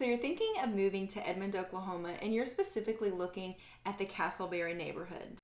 So you're thinking of moving to Edmond, Oklahoma, and you're specifically looking at the Castleberry neighborhood.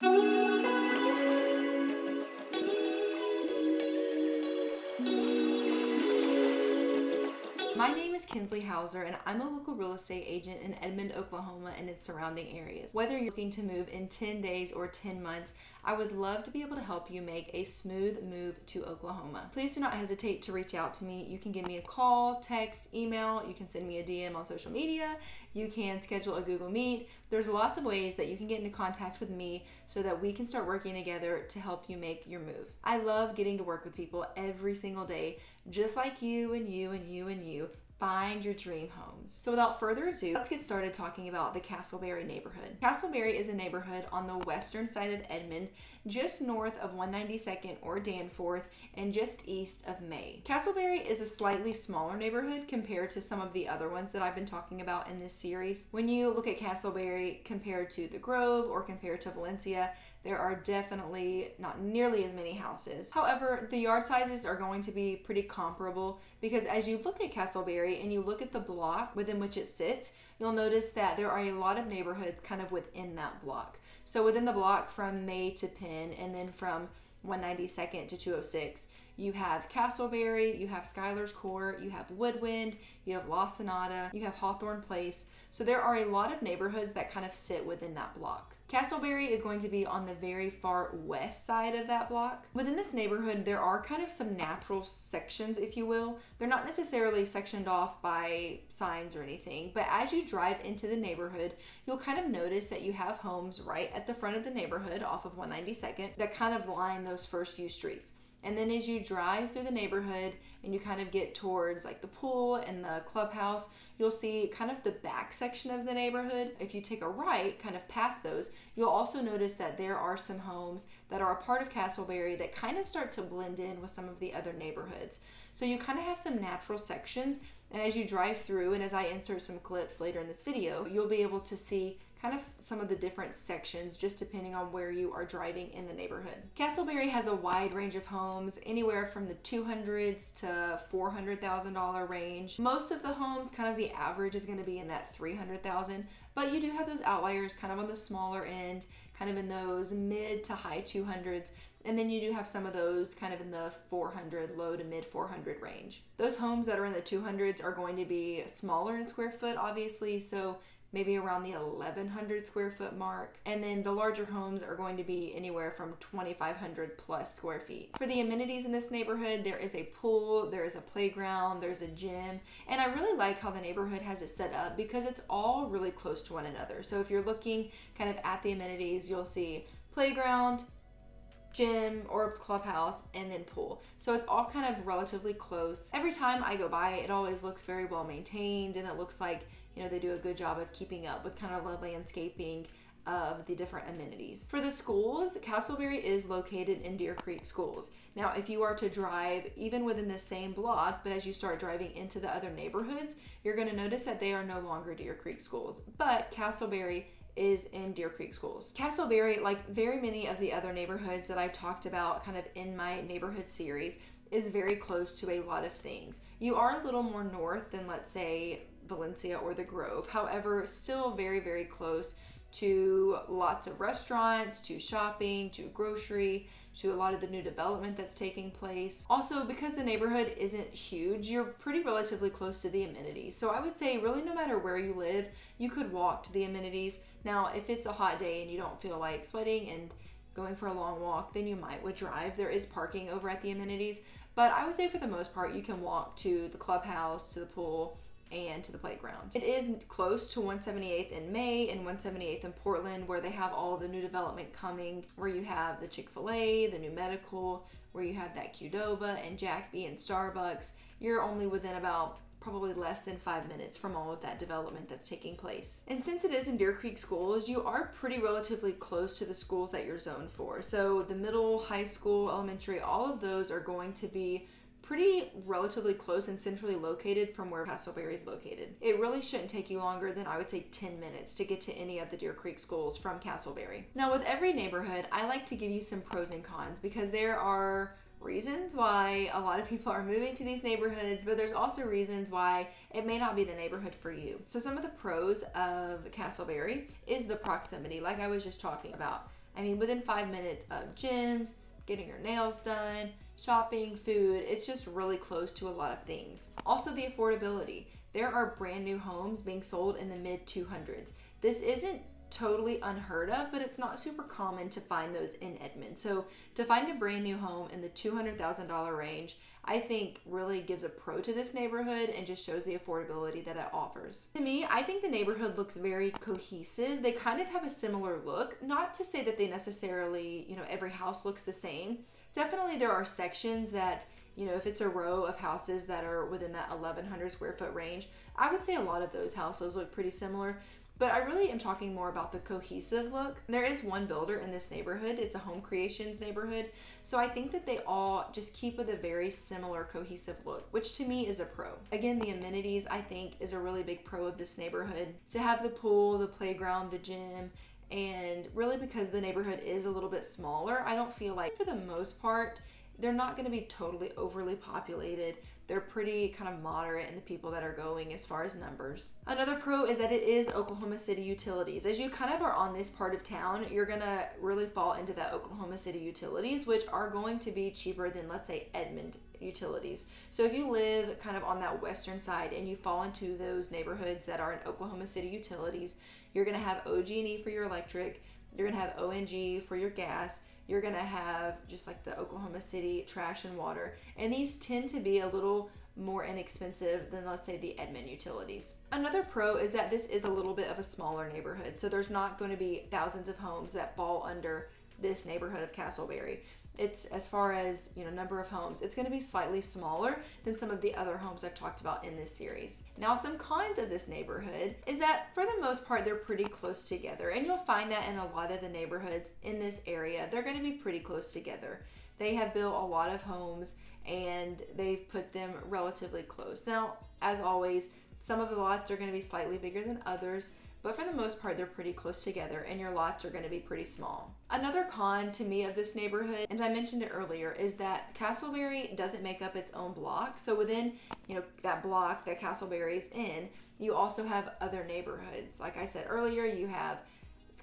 My name is Kinsley Houser, and I'm a local real estate agent in Edmond, Oklahoma, and its surrounding areas. Whether you're looking to move in 10 days or 10 months, I would love to be able to help you make a smooth move to Oklahoma. Please do not hesitate to reach out to me. You can give me a call, text, email, you can send me a DM on social media, you can schedule a Google Meet. There's lots of ways that you can get into contact with me so that we can start working together to help you make your move. I love getting to work with people every single day, just like you and you and you and you find your dream homes. So without further ado, let's get started talking about the Castleberry neighborhood. Castleberry is a neighborhood on the western side of Edmond, just north of 192nd or Danforth and just east of May. Castleberry is a slightly smaller neighborhood compared to some of the other ones that I've been talking about in this series. When you look at Castleberry compared to the Grove or compared to Valencia, there are definitely not nearly as many houses. However, the yard sizes are going to be pretty comparable because as you look at Castleberry and you look at the block within which it sits, you'll notice that there are a lot of neighborhoods kind of within that block. So within the block from May to Penn and then from 192nd to 206, you have Castleberry, you have Schuyler's Court, you have Woodwind, you have La Sonata, you have Hawthorne Place. So there are a lot of neighborhoods that kind of sit within that block. Castleberry is going to be on the very far west side of that block. Within this neighborhood, there are kind of some natural sections, if you will. They're not necessarily sectioned off by signs or anything, but as you drive into the neighborhood, you'll kind of notice that you have homes right at the front of the neighborhood off of 192nd that kind of line those first few streets. And then as you drive through the neighborhood and you kind of get towards like the pool and the clubhouse, you'll see kind of the back section of the neighborhood. If you take a right, kind of past those, you'll also notice that there are some homes that are a part of Castleberry that kind of start to blend in with some of the other neighborhoods. So you kind of have some natural sections and as you drive through and as I insert some clips later in this video, you'll be able to see kind of some of the different sections just depending on where you are driving in the neighborhood. Castleberry has a wide range of homes, anywhere from the 200s to $400,000 range. Most of the homes, kind of the average is going to be in that 300,000, but you do have those outliers kind of on the smaller end, kind of in those mid to high 200s and then you do have some of those kind of in the 400, low to mid 400 range. Those homes that are in the 200s are going to be smaller in square foot, obviously. So maybe around the 1100 square foot mark. And then the larger homes are going to be anywhere from 2500 plus square feet. For the amenities in this neighborhood, there is a pool, there is a playground, there's a gym. And I really like how the neighborhood has it set up because it's all really close to one another. So if you're looking kind of at the amenities, you'll see playground, gym or clubhouse and then pool. So it's all kind of relatively close. Every time I go by, it always looks very well maintained and it looks like, you know, they do a good job of keeping up with kind of the landscaping of the different amenities. For the schools, Castleberry is located in Deer Creek Schools. Now, if you are to drive even within the same block, but as you start driving into the other neighborhoods, you're going to notice that they are no longer Deer Creek Schools. But Castleberry is in Deer Creek schools. Castleberry, like very many of the other neighborhoods that I've talked about kind of in my neighborhood series, is very close to a lot of things. You are a little more north than, let's say, Valencia or the Grove. However, still very, very close to lots of restaurants, to shopping, to grocery, to a lot of the new development that's taking place. Also, because the neighborhood isn't huge, you're pretty relatively close to the amenities. So I would say really no matter where you live, you could walk to the amenities. Now, if it's a hot day and you don't feel like sweating and going for a long walk, then you might would drive. There is parking over at the amenities, but I would say for the most part, you can walk to the clubhouse, to the pool, and to the playground. It is close to 178th in May and 178th in Portland where they have all the new development coming where you have the Chick-fil-A, the new medical, where you have that Qdoba and Jack B and Starbucks. You're only within about probably less than five minutes from all of that development that's taking place. And since it is in Deer Creek schools, you are pretty relatively close to the schools that you're zoned for. So the middle, high school, elementary, all of those are going to be pretty relatively close and centrally located from where Castleberry is located. It really shouldn't take you longer than I would say 10 minutes to get to any of the Deer Creek schools from Castleberry. Now with every neighborhood, I like to give you some pros and cons because there are reasons why a lot of people are moving to these neighborhoods, but there's also reasons why it may not be the neighborhood for you. So, some of the pros of Castleberry is the proximity, like I was just talking about. I mean, within five minutes of gyms, getting your nails done, shopping, food, it's just really close to a lot of things. Also, the affordability. There are brand new homes being sold in the mid 200s. This isn't totally unheard of, but it's not super common to find those in Edmond. So to find a brand new home in the $200,000 range, I think really gives a pro to this neighborhood and just shows the affordability that it offers. To me, I think the neighborhood looks very cohesive. They kind of have a similar look, not to say that they necessarily, you know, every house looks the same. Definitely there are sections that you know, if it's a row of houses that are within that 1100 square foot range, I would say a lot of those houses look pretty similar. But I really am talking more about the cohesive look. There is one builder in this neighborhood. It's a home creations neighborhood. So I think that they all just keep with a very similar cohesive look, which to me is a pro. Again, the amenities I think is a really big pro of this neighborhood. To have the pool, the playground, the gym, and really because the neighborhood is a little bit smaller, I don't feel like for the most part, they're not going to be totally overly populated they're pretty kind of moderate in the people that are going as far as numbers. Another pro is that it is Oklahoma City utilities. As you kind of are on this part of town, you're gonna really fall into that Oklahoma City utilities, which are going to be cheaper than, let's say, Edmond utilities. So if you live kind of on that western side and you fall into those neighborhoods that are in Oklahoma City utilities, you're gonna have OG&E for your electric, you're gonna have ONG for your gas, you're to have just like the Oklahoma City trash and water. And these tend to be a little more inexpensive than let's say the Edmond utilities. Another pro is that this is a little bit of a smaller neighborhood. So there's not to be thousands of homes that fall under this neighborhood of Castleberry it's as far as you know number of homes it's going to be slightly smaller than some of the other homes i've talked about in this series. Now some cons of this neighborhood is that for the most part they're pretty close together and you'll find that in a lot of the neighborhoods in this area they're going to be pretty close together. They have built a lot of homes and they've put them relatively close. Now as always some of the lots are going to be slightly bigger than others but for the most part, they're pretty close together and your lots are going to be pretty small. Another con to me of this neighborhood, and I mentioned it earlier, is that Castleberry doesn't make up its own block. So within, you know, that block that Castleberry is in, you also have other neighborhoods. Like I said earlier, you have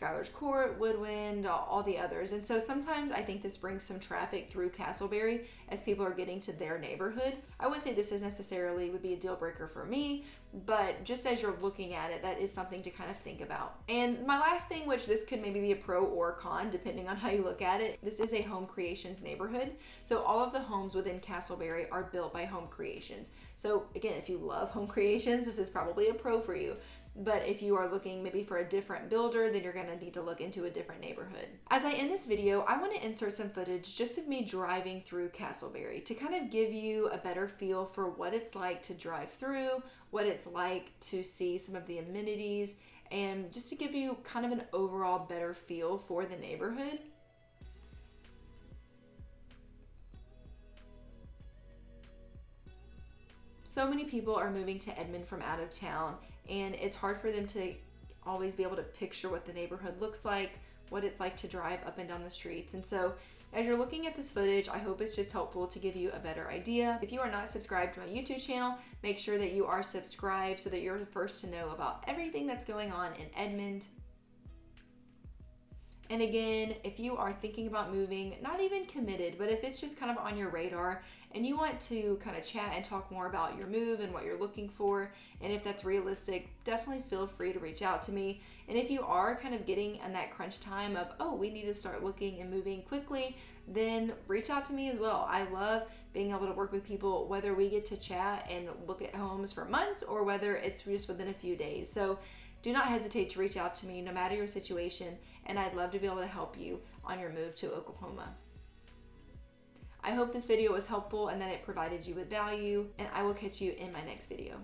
Skylar's Court, Woodwind, all the others. And so sometimes I think this brings some traffic through Castleberry as people are getting to their neighborhood. I wouldn't say this is necessarily would be a deal breaker for me, but just as you're looking at it, that is something to kind of think about. And my last thing, which this could maybe be a pro or con, depending on how you look at it, this is a home creations neighborhood. So all of the homes within Castleberry are built by home creations. So again, if you love home creations, this is probably a pro for you. But if you are looking maybe for a different builder, then you're gonna need to look into a different neighborhood. As I end this video, I wanna insert some footage just of me driving through Castleberry to kind of give you a better feel for what it's like to drive through, what it's like to see some of the amenities, and just to give you kind of an overall better feel for the neighborhood. So many people are moving to Edmond from out of town and it's hard for them to always be able to picture what the neighborhood looks like, what it's like to drive up and down the streets. And so, as you're looking at this footage, I hope it's just helpful to give you a better idea. If you are not subscribed to my YouTube channel, make sure that you are subscribed so that you're the first to know about everything that's going on in Edmond, and again, if you are thinking about moving, not even committed, but if it's just kind of on your radar and you want to kind of chat and talk more about your move and what you're looking for, and if that's realistic, definitely feel free to reach out to me. And if you are kind of getting in that crunch time of, oh, we need to start looking and moving quickly, then reach out to me as well. I love being able to work with people, whether we get to chat and look at homes for months or whether it's just within a few days. So do not hesitate to reach out to me no matter your situation, and I'd love to be able to help you on your move to Oklahoma. I hope this video was helpful and that it provided you with value, and I will catch you in my next video.